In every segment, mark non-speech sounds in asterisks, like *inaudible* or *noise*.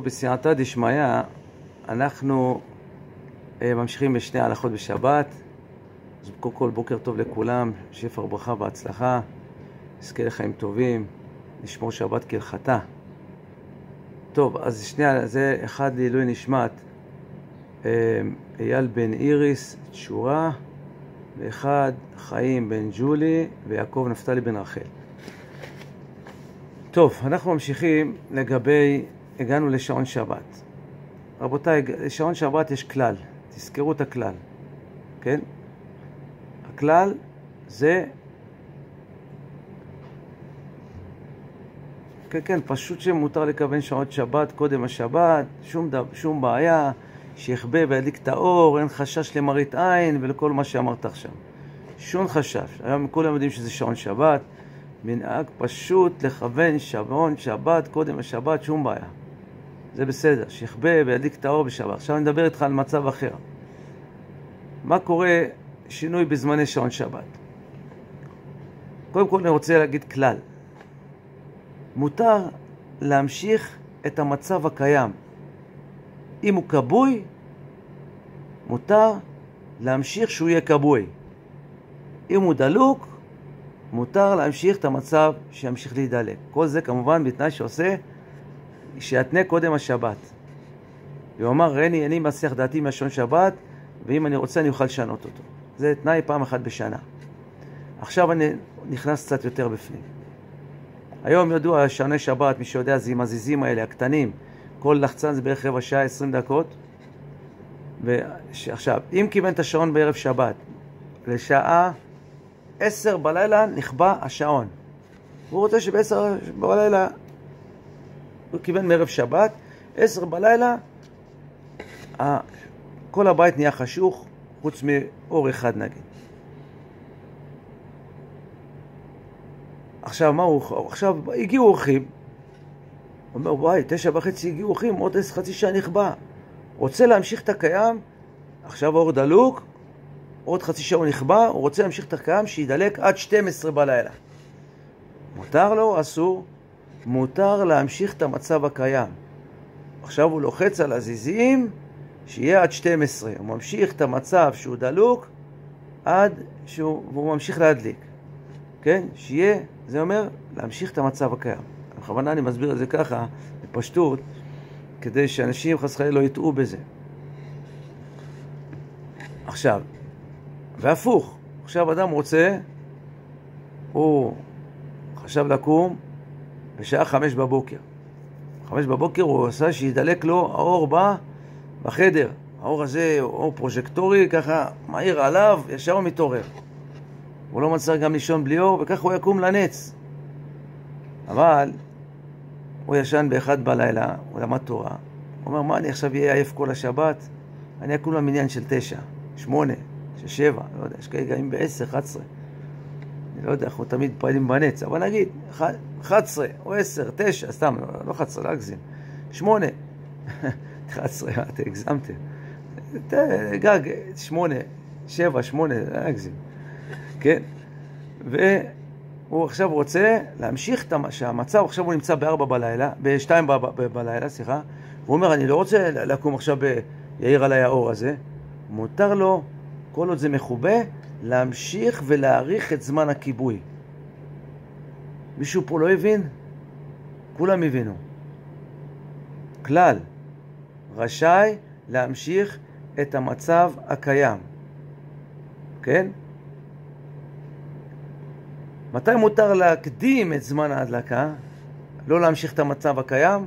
בסייעתא דשמיא, אנחנו אה, ממשיכים בשני הלכות בשבת. אז קודם כל, בוקר טוב לכולם, שפע וברכה והצלחה, נזכה לחיים טובים, נשמור שבת כהלכתה. טוב, אז שני, זה אחד לעילוי נשמת, אה, אייל בן איריס, תשורה, ואחד חיים בן ג'ולי ויעקב נפתלי בן רחל. טוב, אנחנו ממשיכים לגבי, הגענו לשעון שבת. רבותיי, לשעון שבת יש כלל, תזכרו את הכלל, כן? הכלל זה, כן, כן, פשוט שמותר לכוון שעות שבת קודם השבת, שום, דו, שום בעיה, שיכבה וידליק את האור, אין חשש למראית עין ולכל מה שאמרת עכשיו. שום חשש. היום כולם יודעים שזה שעון שבת. מנהג פשוט לכוון שעון שבת קודם השבת, שום בעיה. זה בסדר, שיכבה וידליק את האור בשבת. עכשיו אני מדבר איתך על מצב אחר. מה קורה שינוי בזמני שעון שבת? קודם כל אני רוצה להגיד כלל. מותר להמשיך את המצב הקיים. אם הוא כבוי, מותר להמשיך שהוא יהיה כבוי. אם הוא דלוק, מותר להמשיך את המצב שימשיך להידלק. כל זה כמובן בתנאי שעושה, שיתנה קודם השבת. והוא אמר, ראיני, אני מסיח דעתי מהשעון שבת, ואם אני רוצה אני אוכל לשנות אותו. זה תנאי פעם אחת בשנה. עכשיו אני נכנס קצת יותר בפנים. היום ידוע שעוני שבת, מי שיודע, זה עם הזיזים האלה, הקטנים. כל לחצן זה בערך רבע שעה, עשרים דקות. ועכשיו, אם כיוון את השעון בערב שבת לשעה עשר בלילה נכבה השעון. הוא רוצה שבעשר בלילה, הוא כיוון מערב שבת, עשר בלילה, כל הבית נהיה חשוך, חוץ מאור אחד נגיד. עכשיו, מה הוא... עכשיו, הגיעו אורחים. הוא אומר, וואי, תשע וחצי הגיעו אורחים, עוד עשר חצי שעה נכבה. רוצה להמשיך את הקיים, עכשיו האור דלוק, עוד חצי שעה הוא נכבה, הוא רוצה להמשיך את הקיים, שידלק עד 12 בלילה. מותר לו אסור? מותר להמשיך את המצב הקיים. עכשיו הוא לוחץ על הזיזים, שיהיה עד 12. הוא ממשיך את המצב שהוא דלוק עד שהוא... והוא ממשיך להדליק. כן? שיהיה, זה אומר, להמשיך את המצב הקיים. בכוונה אני מסביר את זה ככה, בפשטות, כדי שאנשים חס וחלילה לא יטעו בזה. עכשיו, והפוך, עכשיו אדם רוצה, הוא חשב לקום בשעה חמש בבוקר. חמש בבוקר הוא עשה שידלק לו האור בא בחדר. האור הזה אור פרוז'קטור, ככה מהיר עליו, ישר הוא מתעורר. הוא לא מצליח גם לישון בלי אור, וככה הוא יקום לנץ. אבל הוא ישן באחד בלילה, הוא למד תורה. הוא אומר, מה, אני עכשיו אהיה עייף כל השבת? אני אקום למניין של תשע, שמונה, של שבע, לא יודע, יש כאלה קמים בעשר, אחת עשרה. אני לא יודע, אנחנו תמיד פועלים בנץ, אבל נגיד, אחת עשרה, או עשר, תשע, סתם, לא אחת עשרה, לא אגזים. שמונה. *laughs* אחת עשרה, אתם הגזמתם. גג, שמונה, שבע, שמונה, לא אגזים. כן? והוא עכשיו רוצה להמשיך את המצב, עכשיו הוא נמצא בארבע בלילה, בשתיים בלילה, סליחה. הוא אומר, אני לא רוצה לקום עכשיו, יאיר עליי האור הזה. מותר לו כל עוד זה מכובה, להמשיך ולהאריך את זמן הכיבוי. מישהו פה לא הבין? כולם הבינו. כלל, רשאי להמשיך את המצב הקיים. כן? מתי מותר להקדים את זמן ההדלקה? לא להמשיך את המצב הקיים?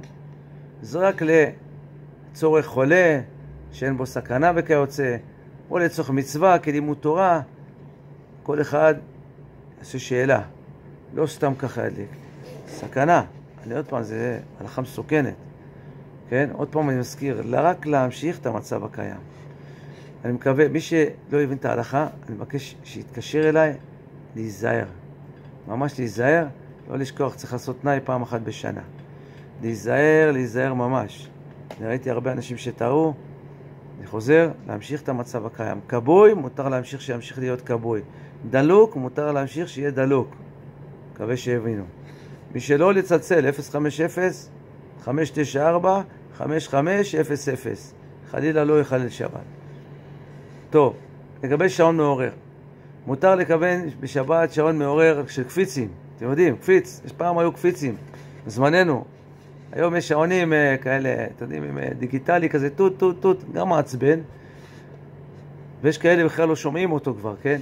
זה רק לצורך חולה, שאין בו סכנה וכיוצא, או לצורך מצווה, כלימוד תורה, כל אחד יעשה שאלה, לא סתם ככה ידליק. סכנה, אני עוד פעם, זה הלכה מסוכנת, כן? עוד פעם אני מזכיר, רק להמשיך את המצב הקיים. אני מקווה, מי שלא הבין את ההלכה, אני מבקש שיתקשר אליי, להיזהר. ממש להיזהר, לא לשכוח, צריך לעשות תנאי פעם אחת בשנה. להיזהר, להיזהר ממש. אני ראיתי הרבה אנשים שטעו, אני חוזר, להמשיך את המצב הקיים. כבוי, מותר להמשיך שימשיך להיות כבוי. דלוק, מותר להמשיך שיהיה דלוק. מקווה שהבינו. מי שלא לצלצל, 050-594-5800. 5500. חלילה לא יחלל שבת. טוב, לגבי שעון מעורר. מותר לכוון בשבת שעון מעורר של קפיצים. אתם יודעים, קפיץ, יש פעם היו קפיצים, בזמננו. היום יש שעונים אה, כאלה, אתם יודעים, עם אה, דיגיטלי כזה, טוט, טוט, טוט, גם מעצבן. ויש כאלה בכלל לא שומעים אותו כבר, כן?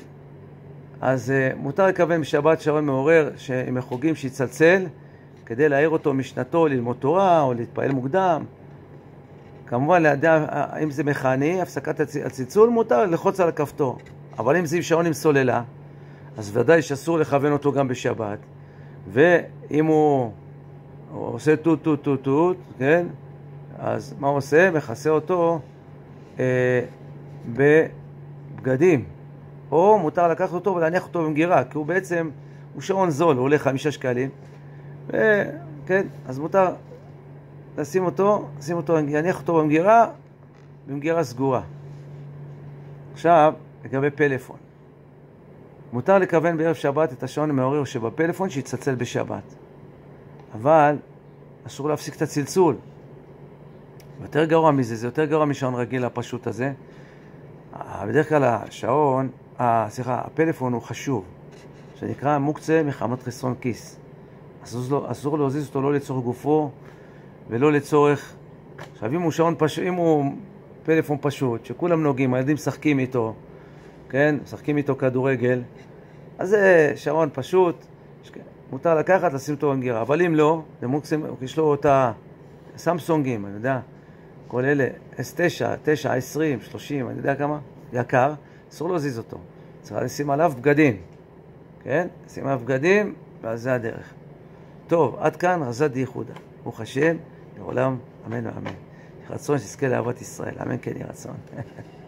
אז uh, מותר לכוון בשבת שעון מעורר עם החוגים שיצלצל כדי להעיר אותו משנתו ללמוד תורה או להתפעל מוקדם. כמובן, לידע, אם זה מכני, הפסקת הצלצול, מותר ללחוץ על הכפתור. אבל אם זה עם שעון עם סוללה, אז ודאי שאסור לכוון אותו גם בשבת. ואם הוא, הוא עושה טוט טוט טוט טוט, כן? אז מה הוא עושה? מכסה אותו אה, בבגדים. או מותר לקחת אותו ולהניח אותו במגירה, כי הוא בעצם, הוא שעון זול, הוא עולה חמישה שקלים. ו, כן, אז מותר לשים אותו, לשים אותו, להניח אותו במגירה, במגירה סגורה. עכשיו, לגבי פלאפון. מותר לכוון בערב שבת את השעון המעורר שבפלאפון שיצלצל בשבת. אבל אסור להפסיק את הצלצול. יותר גרוע מזה, זה יותר גרוע משעון רגיל הפשוט הזה. בדרך כלל השעון, סליחה, הפלאפון הוא חשוב, שנקרא מוקצה מחמת חסרון כיס. אסור, אסור להזיז אותו לא לצורך גופו ולא לצורך... עכשיו אם הוא שעון פשוט, אם הוא פלאפון פשוט, שכולם נוגעים, הילדים משחקים איתו, כן? משחקים איתו כדורגל, אז זה שעון פשוט, מותר לקחת, לשים אותו במגירה. אבל אם לא, זה מוקסם, יש לו את הסמסונגים, אני יודע, כל אלה, S9, 9, 20, 30, אני יודע כמה, יקר, אסור להזיז אותו. צריך לשים עליו בגדים, כן? לשים עליו בגדים, ואז זה הדרך. טוב, עד כאן רזת ייחודה. ברוך השם, לעולם, אמן ואמן. רצון שתזכה לאהבת ישראל, אמן כן יהי רצון. *laughs*